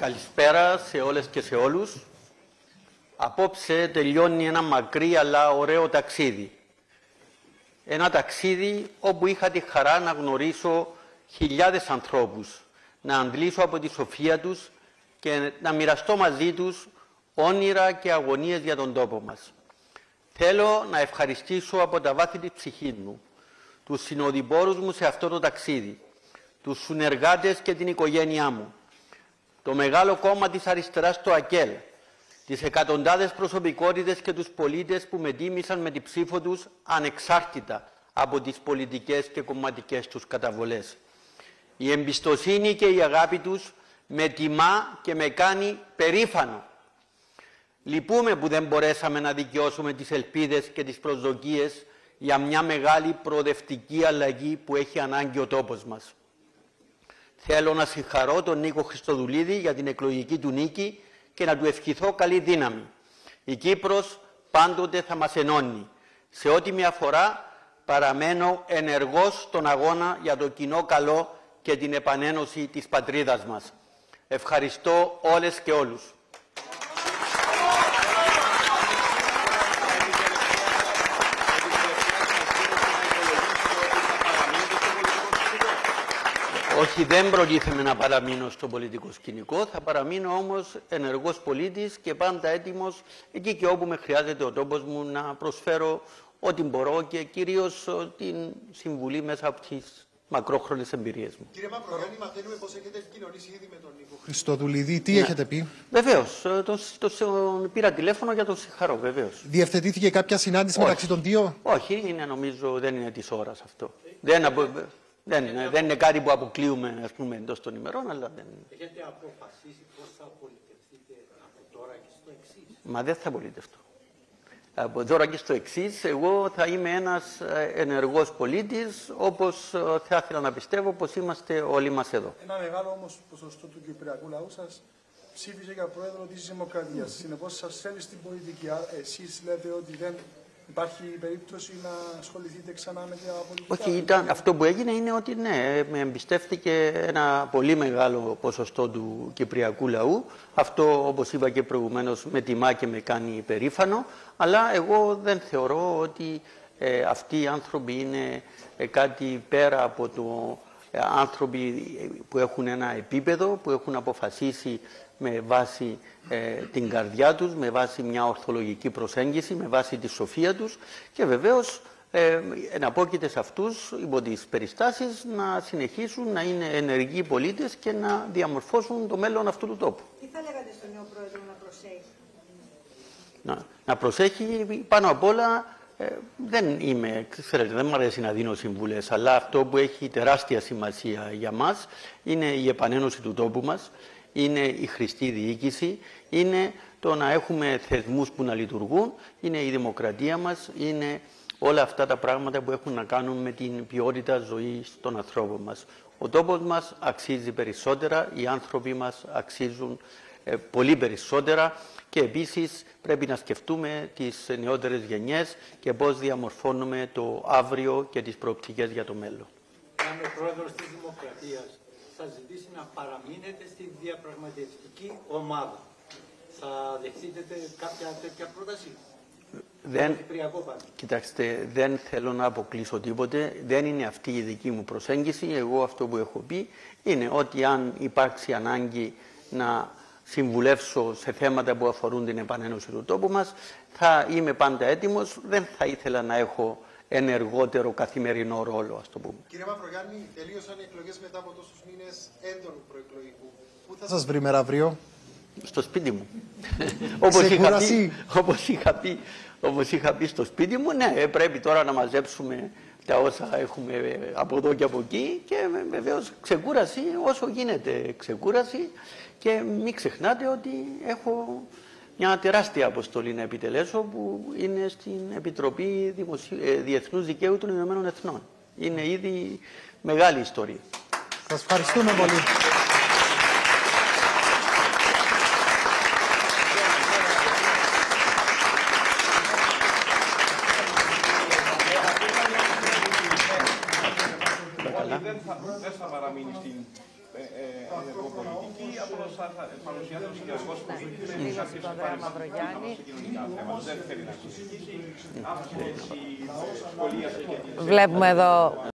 Καλησπέρα σε όλες και σε όλους. Απόψε τελειώνει ένα μακρύ αλλά ωραίο ταξίδι. Ένα ταξίδι όπου είχα τη χαρά να γνωρίσω χιλιάδες ανθρώπους, να αντλήσω από τη σοφία τους και να μοιραστώ μαζί τους όνειρα και αγωνίες για τον τόπο μας. Θέλω να ευχαριστήσω από τα βάθη της ψυχής μου τους συνοδοιπόρους μου σε αυτό το ταξίδι, τους συνεργάτες και την οικογένειά μου, το μεγάλο κόμμα της αριστεράς το ΑΚΕΛ, τις εκατοντάδες προσωπικότητες και τους πολίτες που με τίμησαν με την ψήφο τους ανεξάρτητα από τις πολιτικές και κομματικές τους καταβολές. Η εμπιστοσύνη και η αγάπη τους με τιμά και με κάνει περήφανο. Λυπούμε που δεν μπορέσαμε να δικαιώσουμε τις ελπίδες και τις προσδοκίες για μια μεγάλη προοδευτική αλλαγή που έχει ανάγκη ο τόπος μας. Θέλω να συγχαρώ τον Νίκο Χριστοδουλίδη για την εκλογική του νίκη και να του ευχηθώ καλή δύναμη. Η Κύπρος πάντοτε θα μας ενώνει. Σε ό,τι μια φορά παραμένω ενεργός στον αγώνα για το κοινό καλό και την επανένωση της πατρίδας μας. Ευχαριστώ όλες και όλους. Όχι, δεν προτίθεμαι να παραμείνω στο πολιτικό σκηνικό. Θα παραμείνω όμως ενεργός πολίτης και πάντα έτοιμος εκεί και όπου με χρειάζεται ο τόπος μου να προσφέρω ό,τι μπορώ και κυρίως την συμβουλή μέσα από τις μακρόχρονες εμπειρίες μου. Κύριε Μαυρογιάννη, μαθαίνουμε πώς έχετε επικοινωνήσει ήδη με τον Νίκο Χριστοδουλίδη. Τι ναι. έχετε πει; Βεβαίως. Το, το, το, πήρα τηλέφωνο για το συγχαρώ, βεβαίως. Διευθετήθηκε κάποια συνάντηση μεταξύ των δύο; Όχι, είναι, νομίζω δεν είναι της ώρας αυτό. Δεν, δεν είναι, δεν είναι κάτι που αποκλείουμε ας πούμε, εντός των ημερών, αλλά δεν είναι. Έχετε αποφασίσει πώς θα πολιτευτείτε από τώρα και στο εξής; Μα δεν θα πολιτευτώ. Από τώρα και στο εξής, εγώ θα είμαι ένας ε, ενεργός πολίτης, όπως ε, θα ήθελα να πιστεύω πω είμαστε όλοι μας εδώ. Ένα μεγάλο όμως ποσοστό του κυπριακού λαού σας ψήφισε για πρόεδρο της Δημοκρατίας. Συνεπώς, σας θέλει στην πολιτική. Εσείς λέτε ότι δεν Υπάρχει περίπτωση να ασχοληθείτε ξανά με τα πολιτικά. Όχι, ήταν, αυτό που έγινε είναι ότι ναι, με εμπιστεύτηκε ένα πολύ μεγάλο ποσοστό του κυπριακού λαού. Αυτό, όπως είπα και προηγουμένως, με τιμά και με κάνει υπερήφανο. Αλλά εγώ δεν θεωρώ ότι ε, αυτοί οι άνθρωποι είναι ε, κάτι πέρα από το ε, άνθρωποι που έχουν ένα επίπεδο, που έχουν αποφασίσει με βάση ε, την καρδιά τους, με βάση μια ορθολογική προσέγγιση, με βάση τη σοφία τους και βεβαίως ε, εναπόκειται σε αυτούς υπό τις περιστάσεις να συνεχίσουν να είναι ενεργοί πολίτες και να διαμορφώσουν το μέλλον αυτού του τόπου. Τι θα λέγατε στον νέο πρόεδρο να προσέχει; Να, να προσέχει πάνω απ' όλα ε, δεν είμαι, ξέρετε, δεν μου αρέσει να δίνω συμβουλές, αλλά αυτό που έχει τεράστια σημασία για μας είναι η επανένωση του τόπου μας, είναι η χρηστή διοίκηση, είναι το να έχουμε θεσμούς που να λειτουργούν, είναι η δημοκρατία μας, είναι όλα αυτά τα πράγματα που έχουν να κάνουν με την ποιότητα ζωής των ανθρώπων μας. Ο τόπος μας αξίζει περισσότερα, οι άνθρωποι μας αξίζουν ε, πολύ περισσότερα και επίσης πρέπει να σκεφτούμε τις νεότερες γενιές και πώς διαμορφώνουμε το αύριο και τις προοπτικές για το μέλλον. Αν ο πρόεδρος της Δημοκρατίας θα ζητήσει να παραμείνετε στη διαπραγματευτική ομάδα. Θα δεχτείτε κάποια τέτοια πρόταση; Δεν, κοιτάξτε, δεν θέλω να αποκλείσω τίποτε. Δεν είναι αυτή η δική μου προσέγγιση. Εγώ αυτό που έχω πει είναι ότι αν υπάρξει ανάγκη να συμβουλεύσω σε θέματα που αφορούν την επανένωση του τόπου μας, θα είμαι πάντα έτοιμος. Δεν θα ήθελα να έχω ενεργότερο καθημερινό ρόλο, ας το πούμε. Κύριε Μαυρογιάννη, τελείωσαν οι εκλογές μετά από τόσους μήνες έντονου προεκλογικού. Πού θα σας βρει μέρα αύριο, Στο σπίτι μου. Όπως είχα, πει, όπως είχα, πει, όπως είχα πει στο σπίτι μου, ναι, ε, πρέπει τώρα να μαζέψουμε τα όσα έχουμε ε, από εδώ και από εκεί και βεβαίως ξεκούραση όσο γίνεται ξεκούραση και μην ξεχνάτε ότι έχω μια τεράστια αποστολή να επιτελέσω που είναι στην Επιτροπή Δημοσίου, ε, Διεθνούς Δικαίου των Ηνωμένων Εθνών. Είναι ήδη μεγάλη ιστορία. Σας ευχαριστούμε πολύ. Δεν θα, δεν θα παραμείνει στην ε, ε, πολιτική, απλώς θα θα παρουσιάσει ο συνεργός που Δήλωση του Ανδρέα Μαυρογιάννη. κοινωνικά θέματα. Δεν θέλει να συζητήσει. Άφησε έτσι, σχολίασε και τις Βλέπουμε εδώ